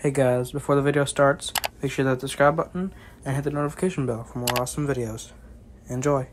Hey guys, before the video starts, make sure that subscribe button and hit the notification bell for more awesome videos. Enjoy!